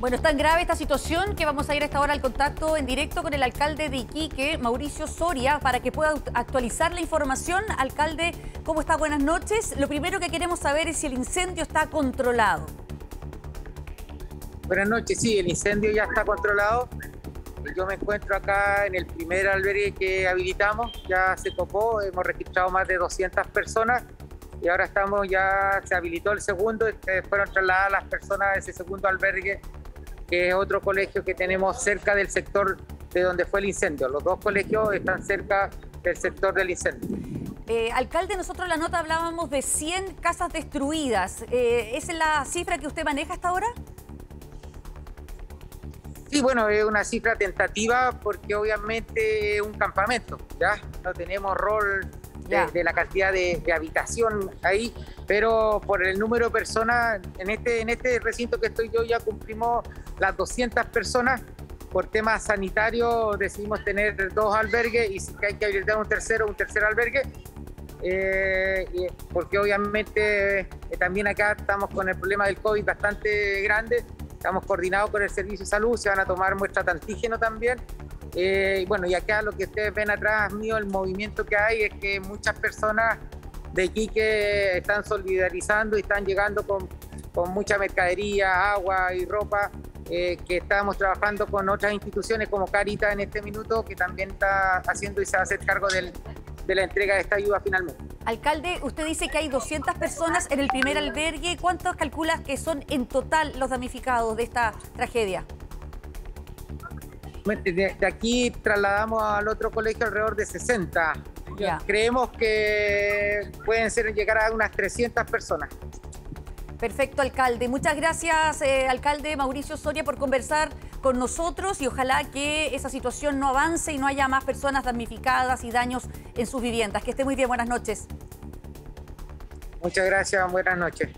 Bueno, es tan grave esta situación que vamos a ir a esta hora al contacto en directo con el alcalde de Iquique, Mauricio Soria, para que pueda actualizar la información. Alcalde, ¿cómo está? Buenas noches. Lo primero que queremos saber es si el incendio está controlado. Buenas noches, sí, el incendio ya está controlado. Yo me encuentro acá en el primer albergue que habilitamos, ya se topó, hemos registrado más de 200 personas y ahora estamos ya, se habilitó el segundo, fueron trasladadas las personas de ese segundo albergue que es otro colegio que tenemos cerca del sector de donde fue el incendio. Los dos colegios están cerca del sector del incendio. Eh, alcalde, nosotros en la nota hablábamos de 100 casas destruidas. Eh, ¿Esa es la cifra que usted maneja hasta ahora? Sí, bueno, es una cifra tentativa porque obviamente es un campamento, ¿ya? No tenemos rol de, la cantidad de, habitación ahí, pero por el número de personas, en este, en este recinto que estoy yo ya cumplimos las 200 personas. Por temas sanitarios decidimos tener dos albergues y si hay que habilitar un tercero, un tercer albergue. Eh, porque obviamente eh, también acá estamos con el problema del COVID bastante grande, estamos coordinados con el Servicio de Salud, se van a tomar muestras de antígeno también eh, bueno, y acá lo que ustedes ven atrás mío, el movimiento que hay es que muchas personas de Iquique están solidarizando y están llegando con, con mucha mercadería, agua y ropa, eh, que estamos trabajando con otras instituciones como Carita en este minuto, que también está haciendo y se hacer cargo de la entrega de esta ayuda finalmente. Alcalde, usted dice que hay 200 personas en el primer albergue. ¿Cuántos calculas que son en total los damnificados de esta tragedia? De, aquí trasladamos al otro colegio alrededor de 60. Creemos que pueden ser llegar a unas 300 personas. Perfecto, alcalde. Muchas gracias, eh, alcalde Mauricio Soria, por conversar con nosotros y ojalá que esa situación no avance y no haya más personas damnificadas y daños en sus viviendas. Que esté muy bien, buenas noches. Muchas gracias, buenas noches.